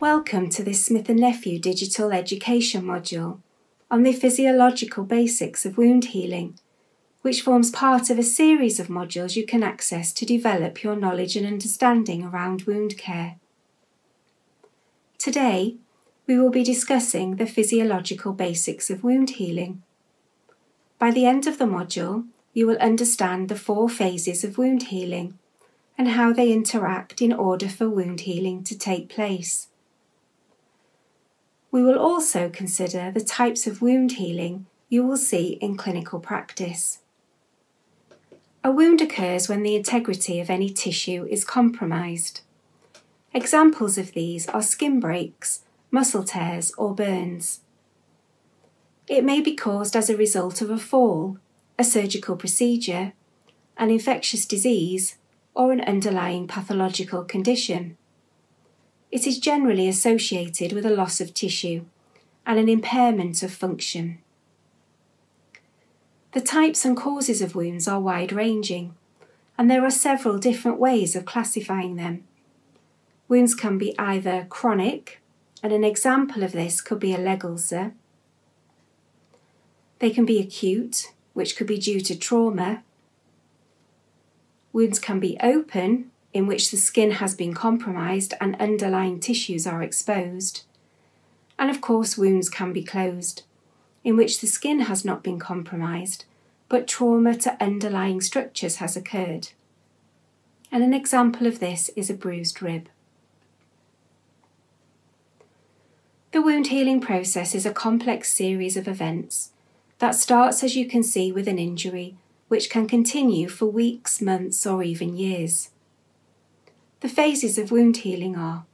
Welcome to this Smith & Nephew digital education module on the physiological basics of wound healing, which forms part of a series of modules you can access to develop your knowledge and understanding around wound care. Today, we will be discussing the physiological basics of wound healing. By the end of the module, you will understand the four phases of wound healing and how they interact in order for wound healing to take place. We will also consider the types of wound healing you will see in clinical practice. A wound occurs when the integrity of any tissue is compromised. Examples of these are skin breaks, muscle tears, or burns. It may be caused as a result of a fall, a surgical procedure, an infectious disease, or an underlying pathological condition. It is generally associated with a loss of tissue and an impairment of function. The types and causes of wounds are wide ranging, and there are several different ways of classifying them. Wounds can be either chronic, and an example of this could be a leg ulcer. They can be acute, which could be due to trauma. Wounds can be open, in which the skin has been compromised and underlying tissues are exposed. And of course, wounds can be closed, in which the skin has not been compromised, but trauma to underlying structures has occurred. And an example of this is a bruised rib. The wound healing process is a complex series of events that starts, as you can see, with an injury, which can continue for weeks, months, or even years. The phases of wound healing are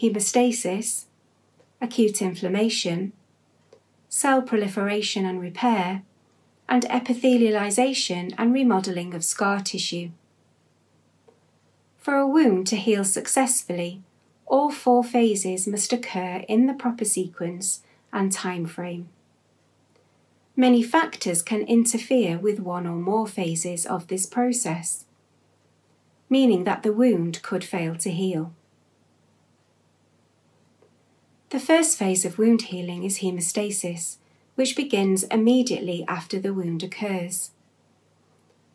hemostasis, acute inflammation, cell proliferation and repair, and epithelialization and remodeling of scar tissue. For a wound to heal successfully, all four phases must occur in the proper sequence and time frame. Many factors can interfere with one or more phases of this process meaning that the wound could fail to heal. The first phase of wound healing is hemostasis, which begins immediately after the wound occurs.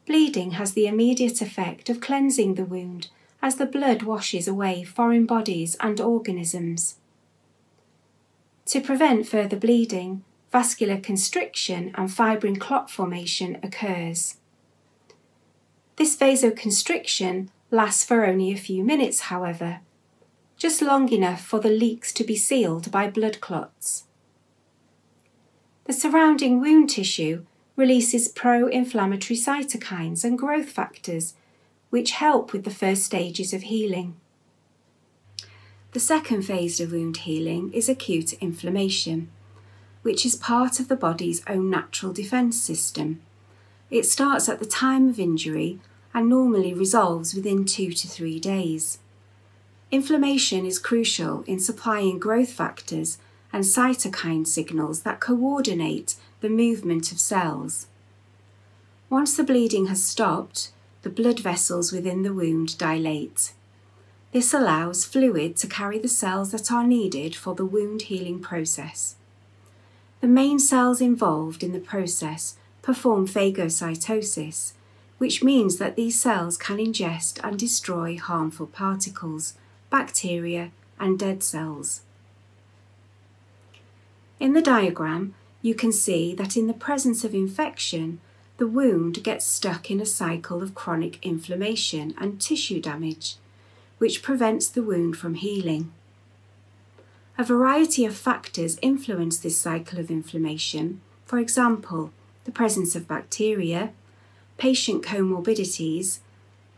Bleeding has the immediate effect of cleansing the wound as the blood washes away foreign bodies and organisms. To prevent further bleeding, vascular constriction and fibrin clot formation occurs. This vasoconstriction lasts for only a few minutes, however, just long enough for the leaks to be sealed by blood clots. The surrounding wound tissue releases pro inflammatory cytokines and growth factors, which help with the first stages of healing. The second phase of wound healing is acute inflammation, which is part of the body's own natural defence system. It starts at the time of injury and normally resolves within two to three days. Inflammation is crucial in supplying growth factors and cytokine signals that coordinate the movement of cells. Once the bleeding has stopped, the blood vessels within the wound dilate. This allows fluid to carry the cells that are needed for the wound healing process. The main cells involved in the process perform phagocytosis, which means that these cells can ingest and destroy harmful particles, bacteria, and dead cells. In the diagram, you can see that in the presence of infection, the wound gets stuck in a cycle of chronic inflammation and tissue damage, which prevents the wound from healing. A variety of factors influence this cycle of inflammation, for example, the presence of bacteria, patient comorbidities,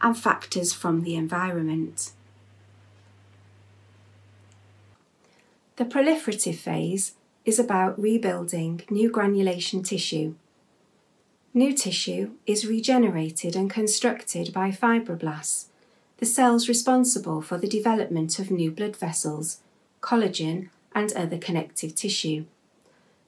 and factors from the environment. The proliferative phase is about rebuilding new granulation tissue. New tissue is regenerated and constructed by fibroblasts, the cells responsible for the development of new blood vessels, collagen, and other connective tissue.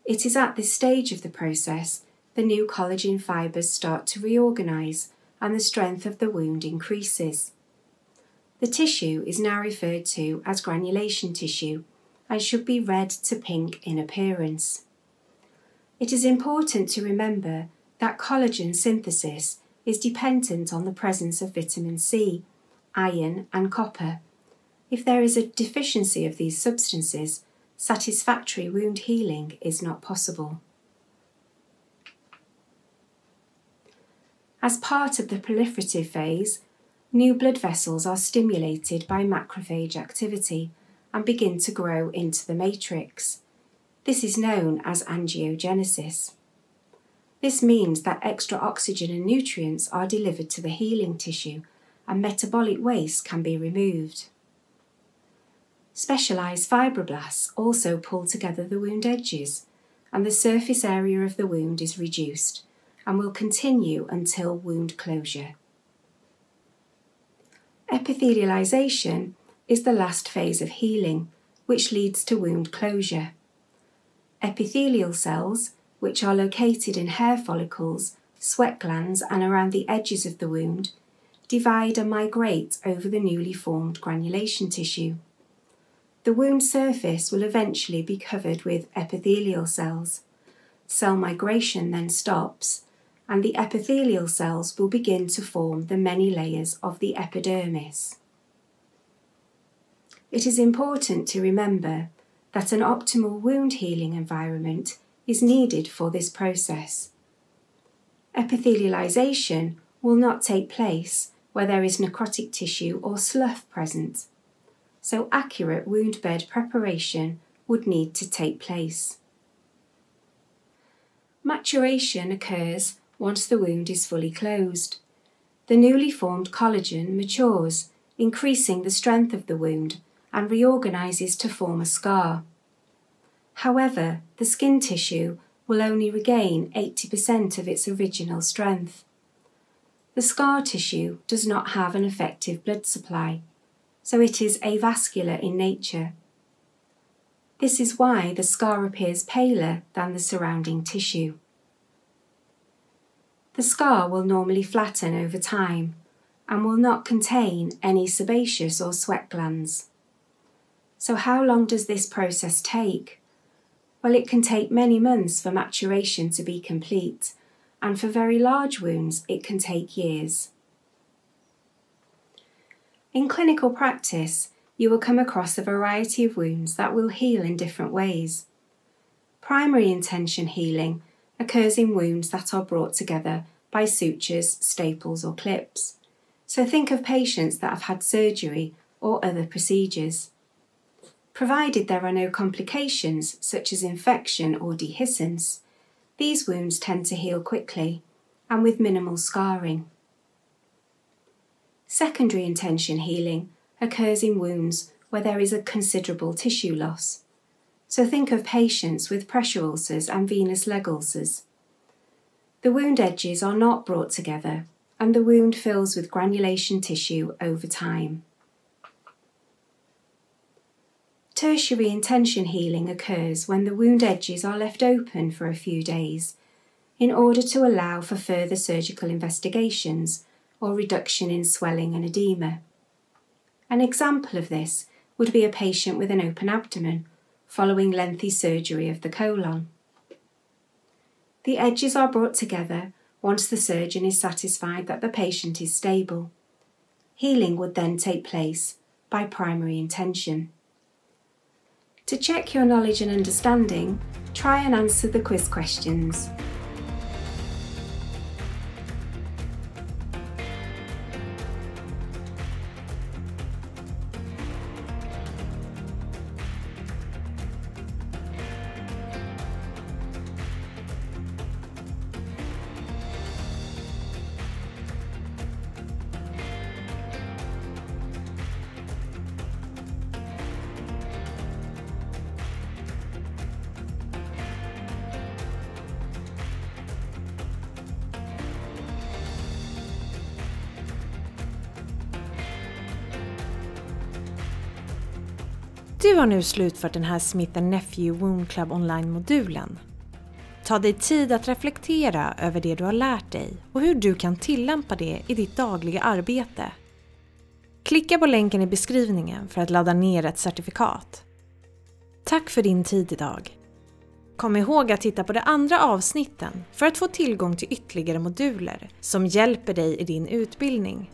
It is at this stage of the process the new collagen fibres start to reorganise and the strength of the wound increases. The tissue is now referred to as granulation tissue and should be red to pink in appearance. It is important to remember that collagen synthesis is dependent on the presence of vitamin C, iron, and copper. If there is a deficiency of these substances, satisfactory wound healing is not possible. As part of the proliferative phase, new blood vessels are stimulated by macrophage activity and begin to grow into the matrix. This is known as angiogenesis. This means that extra oxygen and nutrients are delivered to the healing tissue and metabolic waste can be removed. Specialised fibroblasts also pull together the wound edges, and the surface area of the wound is reduced and will continue until wound closure. Epithelialization is the last phase of healing, which leads to wound closure. Epithelial cells, which are located in hair follicles, sweat glands, and around the edges of the wound, divide and migrate over the newly formed granulation tissue. The wound surface will eventually be covered with epithelial cells. Cell migration then stops, and the epithelial cells will begin to form the many layers of the epidermis. It is important to remember that an optimal wound healing environment is needed for this process. Epithelialization will not take place where there is necrotic tissue or slough present so accurate wound bed preparation would need to take place. Maturation occurs once the wound is fully closed. The newly formed collagen matures, increasing the strength of the wound and reorganises to form a scar. However, the skin tissue will only regain 80% of its original strength. The scar tissue does not have an effective blood supply so it is avascular in nature. This is why the scar appears paler than the surrounding tissue. The scar will normally flatten over time and will not contain any sebaceous or sweat glands. So, how long does this process take? Well, it can take many months for maturation to be complete, and for very large wounds, it can take years. In clinical practice, you will come across a variety of wounds that will heal in different ways. Primary intention healing occurs in wounds that are brought together by sutures, staples, or clips. So think of patients that have had surgery or other procedures. Provided there are no complications such as infection or dehiscence, these wounds tend to heal quickly and with minimal scarring. Secondary intention healing occurs in wounds where there is a considerable tissue loss. So think of patients with pressure ulcers and venous leg ulcers. The wound edges are not brought together and the wound fills with granulation tissue over time. Tertiary intention healing occurs when the wound edges are left open for a few days in order to allow for further surgical investigations or reduction in swelling and edema. An example of this would be a patient with an open abdomen following lengthy surgery of the colon. The edges are brought together once the surgeon is satisfied that the patient is stable. Healing would then take place by primary intention. To check your knowledge and understanding, try and answer the quiz questions. Du har nu slutfört den här Smith Nephew Wound Club online-modulen. Ta dig tid att reflektera över det du har lärt dig och hur du kan tillämpa det i ditt dagliga arbete. Klicka på länken i beskrivningen för att ladda ner ett certifikat. Tack för din tid idag! Kom ihåg att titta på de andra avsnitten för att få tillgång till ytterligare moduler som hjälper dig i din utbildning.